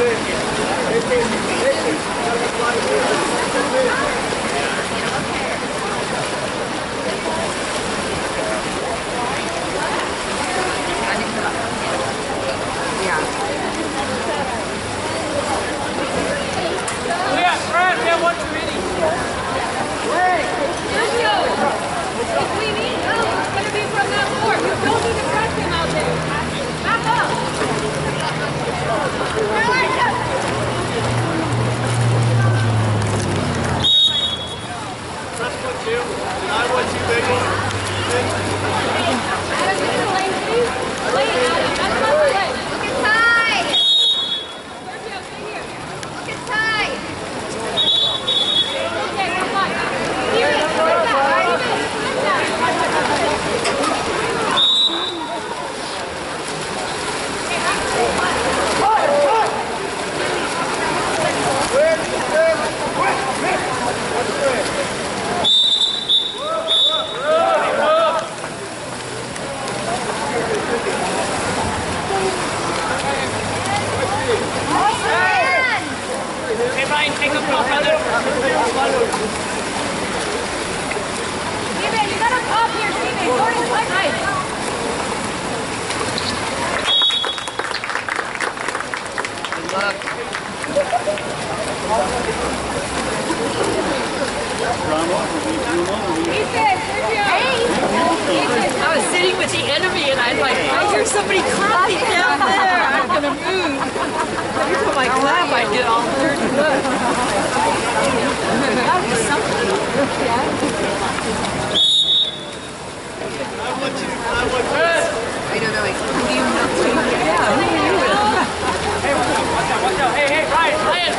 If we need help, it's gonna be from that board. You don't need to press him out there. Back up. Adam, That's not the lane. I was sitting with the enemy and I'm like, I hear somebody clapping down there. I'm move. Hurt. That was something. I don't know, like, do you know? Yeah, who knew it? Hey, watch out, watch out. Hey, hey, Ryan, Ryan.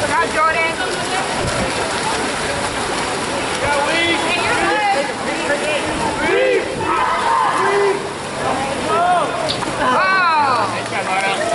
Look out, Jordan! Hey, you're good! Oh! Go,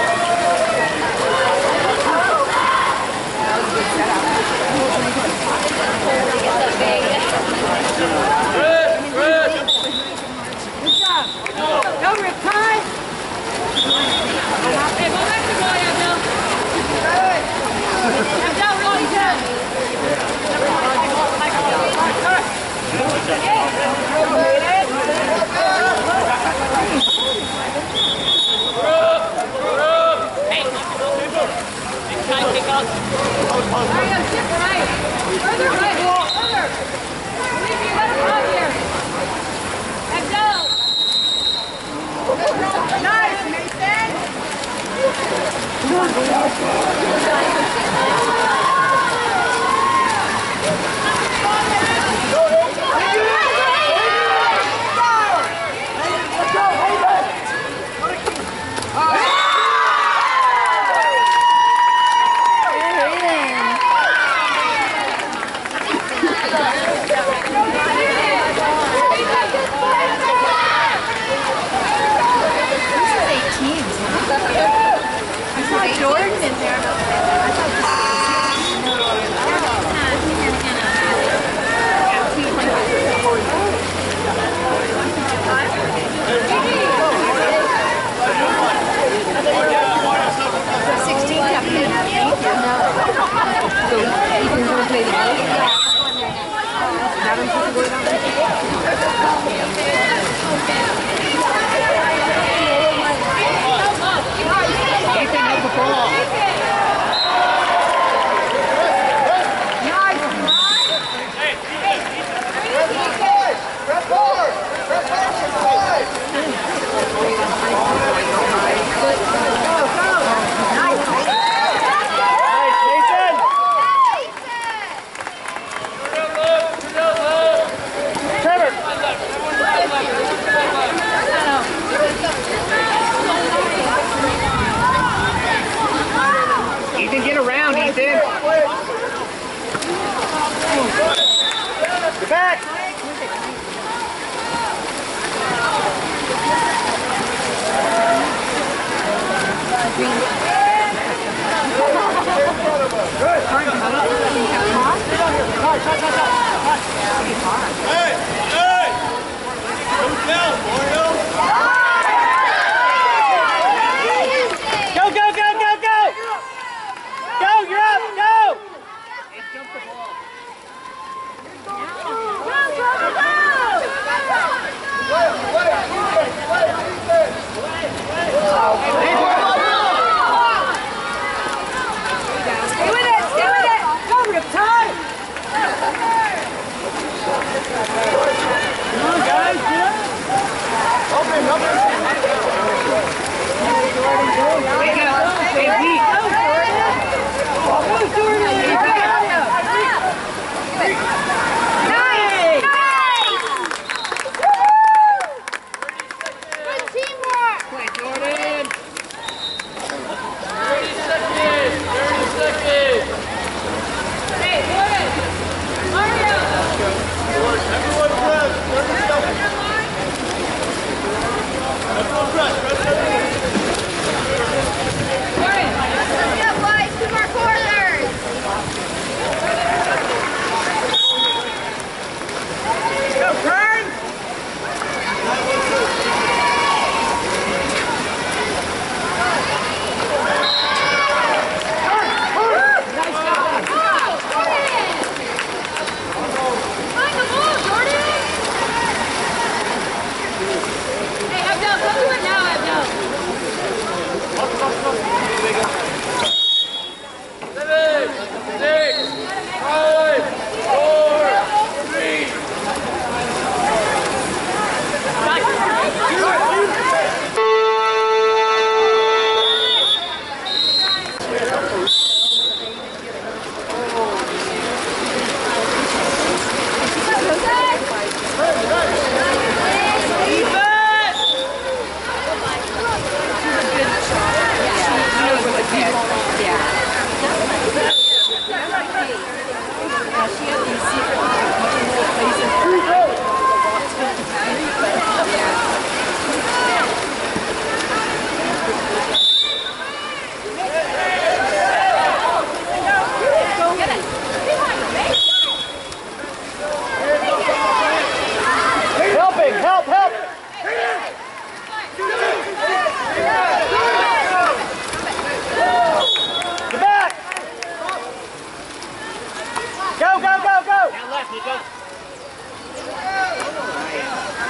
Nico.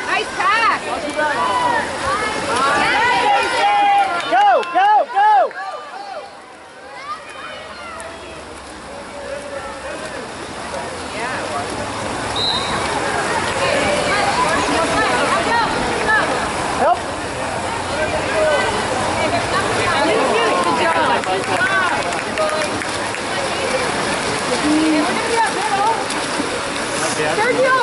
Nice pass. Sergio,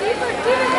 Give her, give her.